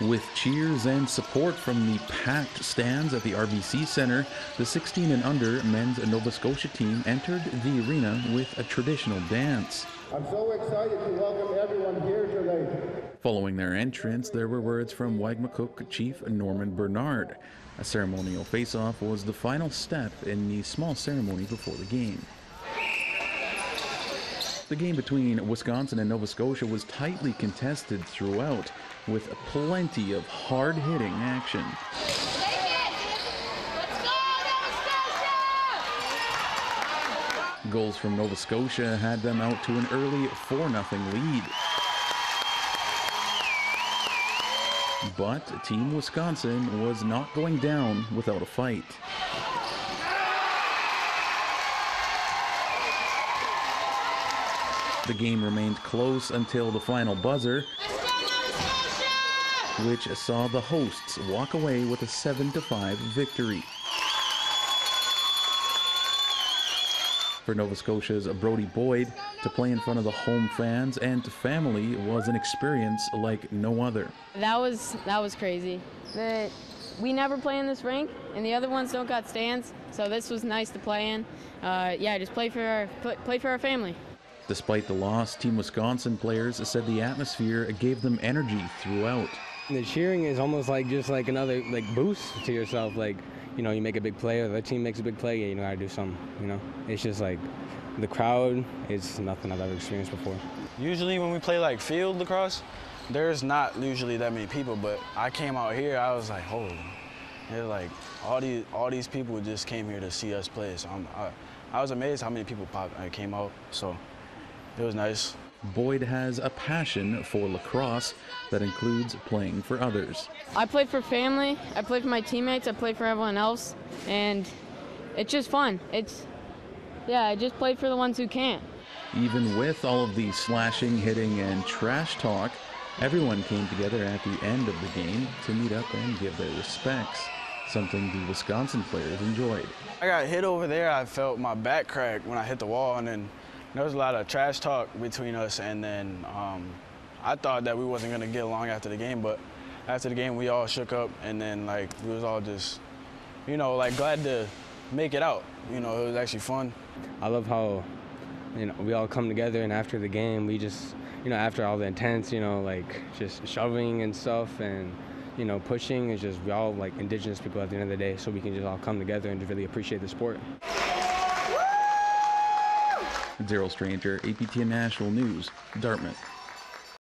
With cheers and support from the packed stands at the RBC Centre, the 16 and under men's Nova Scotia team entered the arena with a traditional dance. I'm so excited to welcome everyone here today. Following their entrance, there were words from Wagmatcook Chief Norman Bernard. A ceremonial face-off was the final step in the small ceremony before the game. The game between Wisconsin and Nova Scotia was tightly contested throughout, with plenty of hard-hitting action. Goals from Nova Scotia had them out to an early 4 0 lead. But Team Wisconsin was not going down without a fight. The game remained close until the final buzzer, which saw the hosts walk away with a 7 5 victory. For Nova Scotia's Brody Boyd, to play in front of the home fans and family was an experience like no other. That was that was crazy. The, we never play in this rink, and the other ones don't got stands, so this was nice to play in. Uh, yeah, just play for our play for our family. Despite the loss, Team Wisconsin players said the atmosphere gave them energy throughout. The cheering is almost like just like another like boost to yourself. Like you know, you make a big play or the team makes a big play, yeah, you know how to do something. You know, it's just like the crowd is nothing I've ever experienced before. Usually when we play like field lacrosse, there's not usually that many people, but I came out here, I was like, holy, they're like all these all these people just came here to see us play. So I'm, I, I was amazed how many people popped, uh, came out. So it was nice. Boyd has a passion for lacrosse that includes playing for others. I play for family, I play for my teammates, I play for everyone else, and it's just fun. It's, yeah, I just play for the ones who can't. Even with all of the slashing, hitting, and trash talk, everyone came together at the end of the game to meet up and give their respects, something the Wisconsin players enjoyed. I got hit over there, I felt my back crack when I hit the wall, and then there was a lot of trash talk between us, and then um, I thought that we wasn't gonna get along after the game, but after the game we all shook up, and then like we was all just, you know, like glad to make it out. You know, it was actually fun. I love how, you know, we all come together, and after the game, we just, you know, after all the intense, you know, like just shoving and stuff, and you know, pushing is just we all like indigenous people at the end of the day, so we can just all come together and really appreciate the sport. Daryl Stranger, APTN National News, Dartmouth.